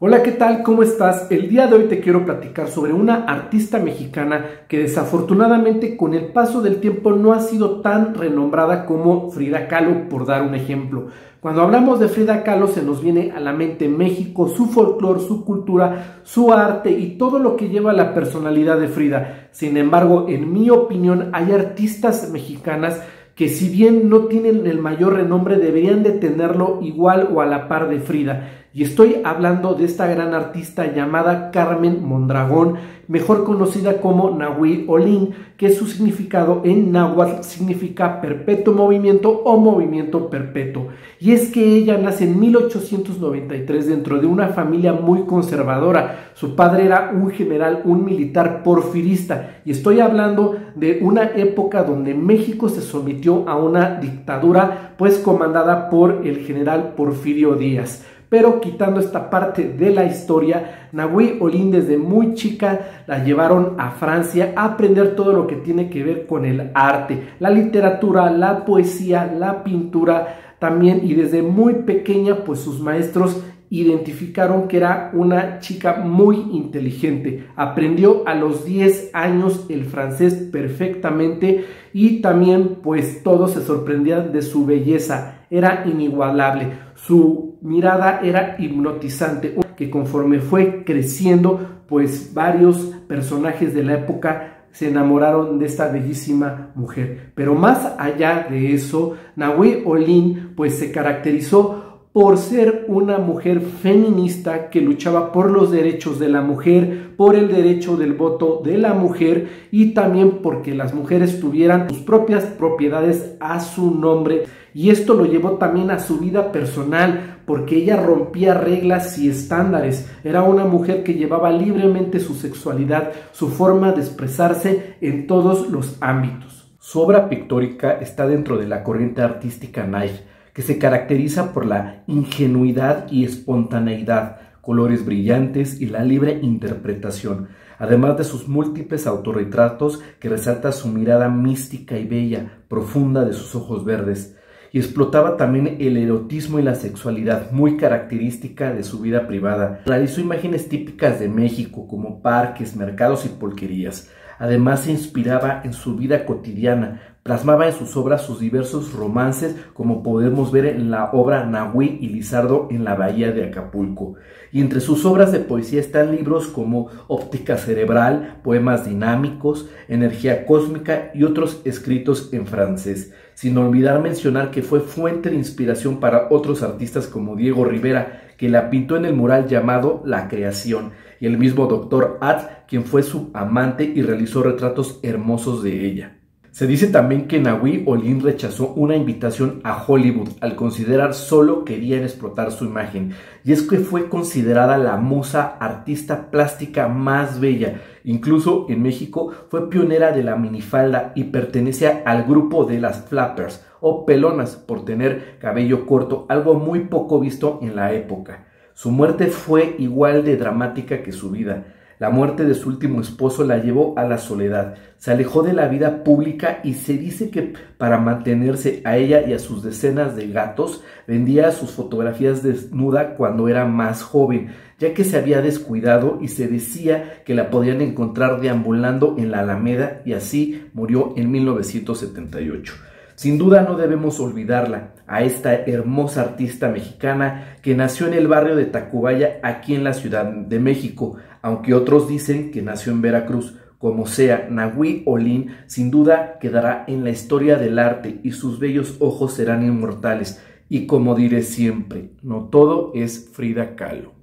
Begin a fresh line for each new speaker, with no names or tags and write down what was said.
Hola, ¿qué tal? ¿Cómo estás? El día de hoy te quiero platicar sobre una artista mexicana que desafortunadamente con el paso del tiempo no ha sido tan renombrada como Frida Kahlo, por dar un ejemplo. Cuando hablamos de Frida Kahlo se nos viene a la mente México, su folclore, su cultura, su arte y todo lo que lleva la personalidad de Frida. Sin embargo, en mi opinión, hay artistas mexicanas que si bien no tienen el mayor renombre, deberían de tenerlo igual o a la par de Frida. Y estoy hablando de esta gran artista llamada Carmen Mondragón, mejor conocida como Nahui Olin, que su significado en náhuatl significa perpetuo movimiento o movimiento perpetuo. Y es que ella nace en 1893 dentro de una familia muy conservadora. Su padre era un general, un militar porfirista. Y estoy hablando de una época donde México se sometió a una dictadura pues comandada por el general Porfirio Díaz. Pero quitando esta parte de la historia, Nahui Olin desde muy chica la llevaron a Francia a aprender todo lo que tiene que ver con el arte, la literatura, la poesía, la pintura también y desde muy pequeña pues sus maestros identificaron que era una chica muy inteligente. Aprendió a los 10 años el francés perfectamente y también pues todos se sorprendían de su belleza. Era inigualable. Su mirada era hipnotizante que conforme fue creciendo pues varios personajes de la época se enamoraron de esta bellísima mujer. Pero más allá de eso, Nahui Olin pues se caracterizó por ser una mujer feminista que luchaba por los derechos de la mujer, por el derecho del voto de la mujer y también porque las mujeres tuvieran sus propias propiedades a su nombre. Y esto lo llevó también a su vida personal, porque ella rompía reglas y estándares. Era una mujer que llevaba libremente su sexualidad, su forma de expresarse en todos los ámbitos. Su obra pictórica está dentro de la corriente artística Nike que se caracteriza por la ingenuidad y espontaneidad, colores brillantes y la libre interpretación, además de sus múltiples autorretratos que resalta su mirada mística y bella, profunda de sus ojos verdes, y explotaba también el erotismo y la sexualidad muy característica de su vida privada. Realizó imágenes típicas de México como parques, mercados y polquerías. Además se inspiraba en su vida cotidiana, Plasmaba en sus obras sus diversos romances, como podemos ver en la obra Nahui y Lizardo en la bahía de Acapulco. Y entre sus obras de poesía están libros como Óptica Cerebral, Poemas Dinámicos, Energía Cósmica y otros escritos en francés. Sin olvidar mencionar que fue fuente de inspiración para otros artistas como Diego Rivera, que la pintó en el mural llamado La Creación, y el mismo doctor At, quien fue su amante y realizó retratos hermosos de ella. Se dice también que Nahui Olin rechazó una invitación a Hollywood al considerar solo querían explotar su imagen, y es que fue considerada la musa artista plástica más bella. Incluso en México fue pionera de la minifalda y pertenece al grupo de las flappers o pelonas por tener cabello corto, algo muy poco visto en la época. Su muerte fue igual de dramática que su vida. La muerte de su último esposo la llevó a la soledad, se alejó de la vida pública y se dice que para mantenerse a ella y a sus decenas de gatos vendía sus fotografías desnuda cuando era más joven, ya que se había descuidado y se decía que la podían encontrar deambulando en la Alameda y así murió en 1978. Sin duda no debemos olvidarla, a esta hermosa artista mexicana que nació en el barrio de Tacubaya, aquí en la Ciudad de México, aunque otros dicen que nació en Veracruz. Como sea, Nahui Olin sin duda quedará en la historia del arte y sus bellos ojos serán inmortales. Y como diré siempre, no todo es Frida Kahlo.